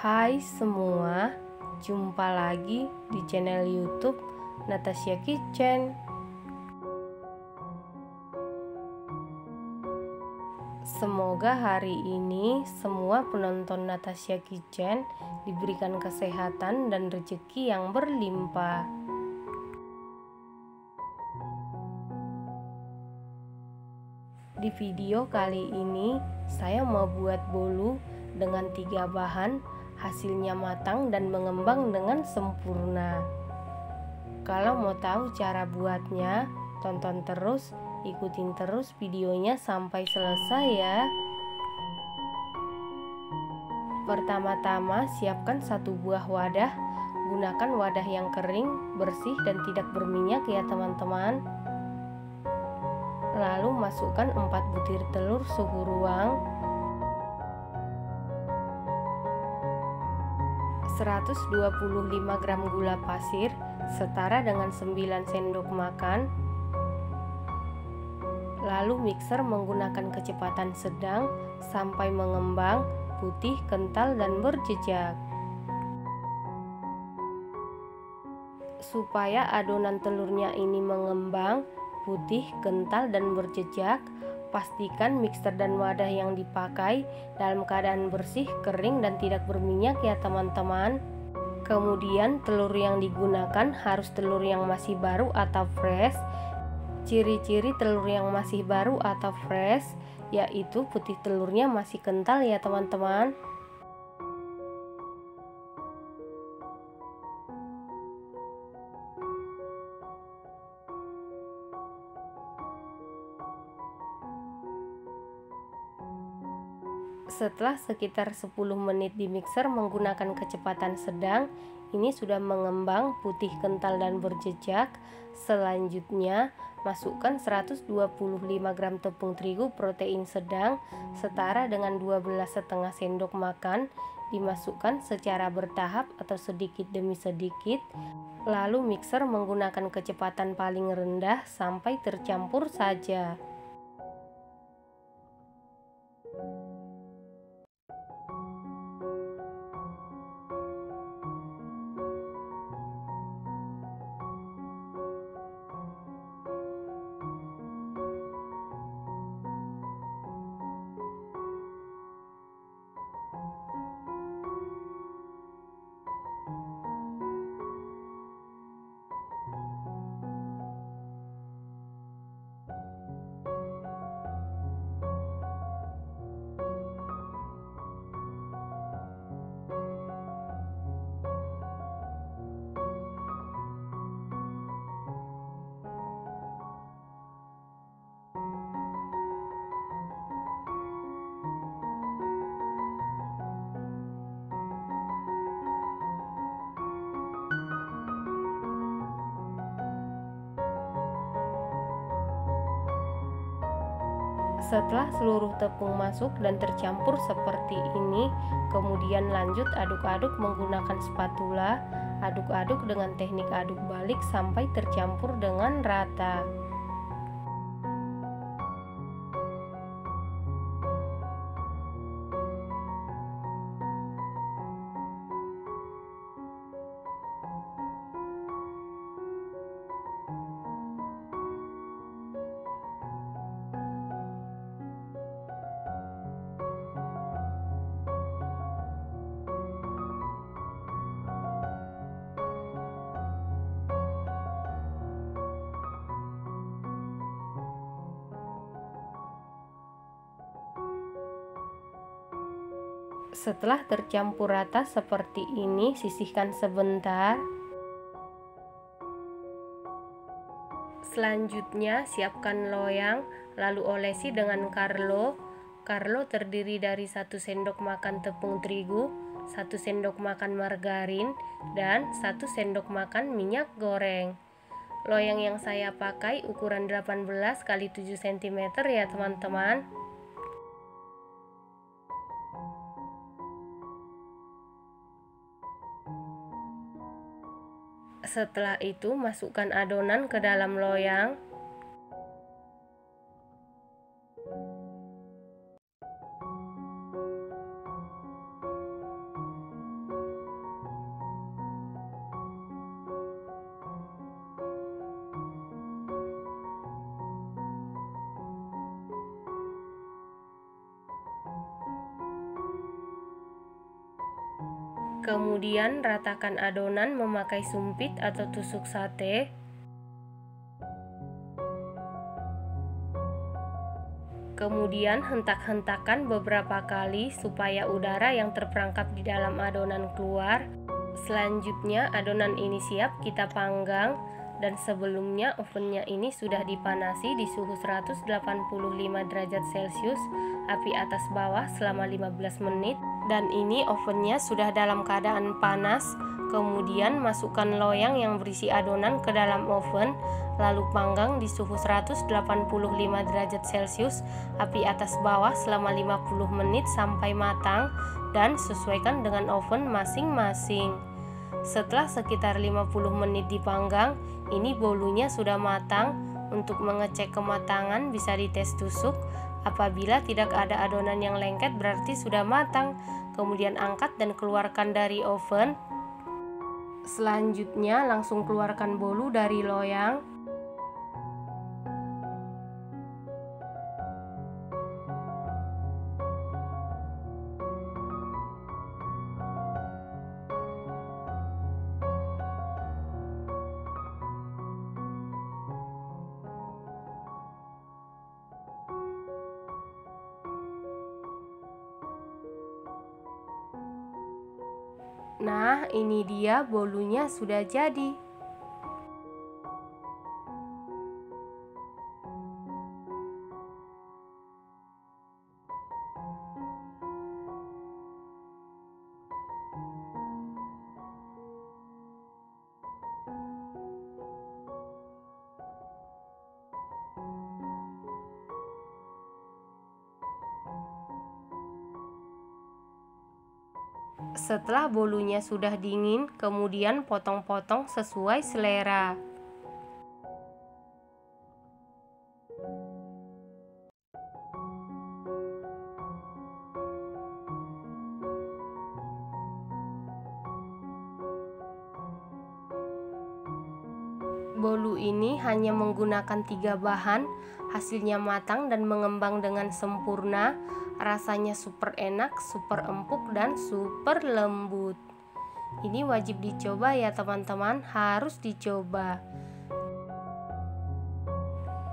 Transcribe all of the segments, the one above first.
Hai semua, jumpa lagi di channel YouTube Natasha Kitchen. Semoga hari ini semua penonton Natasha Kitchen diberikan kesehatan dan rezeki yang berlimpah. Di video kali ini, saya mau buat bolu dengan tiga bahan, hasilnya matang dan mengembang dengan sempurna. Kalau mau tahu cara buatnya, tonton terus, ikutin terus videonya sampai selesai ya. Pertama-tama, siapkan satu buah wadah. Gunakan wadah yang kering, bersih, dan tidak berminyak ya teman-teman. Lalu masukkan 4 butir telur suhu ruang 125 gram gula pasir setara dengan 9 sendok makan Lalu mixer menggunakan kecepatan sedang sampai mengembang, putih, kental, dan berjejak Supaya adonan telurnya ini mengembang, putih, kental, dan berjejak. Pastikan mixer dan wadah yang dipakai dalam keadaan bersih, kering, dan tidak berminyak ya teman-teman. Kemudian telur yang digunakan harus telur yang masih baru atau fresh. Ciri-ciri telur yang masih baru atau fresh yaitu putih telurnya masih kental ya teman-teman. Setelah sekitar 10 menit di mixer menggunakan kecepatan sedang, ini sudah mengembang putih kental dan berjejak. Selanjutnya, masukkan 125 gram tepung terigu protein sedang setara dengan 12 setengah sendok makan. Dimasukkan secara bertahap atau sedikit demi sedikit. Lalu mixer menggunakan kecepatan paling rendah sampai tercampur saja Setelah seluruh tepung masuk dan tercampur seperti ini, kemudian lanjut aduk-aduk menggunakan spatula. Aduk-aduk dengan teknik aduk balik sampai tercampur dengan rata. Setelah tercampur rata seperti ini, sisihkan sebentar. Selanjutnya, siapkan loyang, lalu olesi dengan karlo. Karlo terdiri dari satu sendok makan tepung terigu, satu sendok makan margarin, dan satu sendok makan minyak goreng. Loyang yang saya pakai ukuran 18 x 7 cm ya teman-teman. Setelah itu, masukkan adonan ke dalam loyang. Kemudian ratakan adonan memakai sumpit atau tusuk sate. Kemudian hentak-hentakan beberapa kali supaya udara yang terperangkap di dalam adonan keluar. Selanjutnya adonan ini siap kita panggang dan sebelumnya ovennya ini sudah dipanasi di suhu 185 derajat celcius api atas bawah selama 15 menit dan ini ovennya sudah dalam keadaan panas kemudian masukkan loyang yang berisi adonan ke dalam oven lalu panggang di suhu 185 derajat celcius api atas bawah selama 50 menit sampai matang dan sesuaikan dengan oven masing-masing setelah sekitar 50 menit dipanggang, ini bolunya sudah matang. Untuk mengecek kematangan bisa dites tusuk. Apabila tidak ada adonan yang lengket berarti sudah matang. Kemudian angkat dan keluarkan dari oven. Selanjutnya langsung keluarkan bolu dari loyang. Nah, ini dia bolunya sudah jadi. Setelah bolunya sudah dingin, kemudian potong-potong sesuai selera. Bolu ini hanya menggunakan tiga bahan, hasilnya matang dan mengembang dengan sempurna. Rasanya super enak, super empuk, dan super lembut. Ini wajib dicoba ya teman-teman, harus dicoba.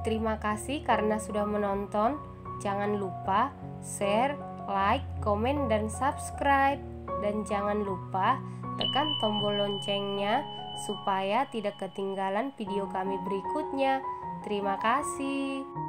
Terima kasih karena sudah menonton. Jangan lupa share, like, komen, dan subscribe. Dan jangan lupa tekan tombol loncengnya supaya tidak ketinggalan video kami berikutnya. Terima kasih.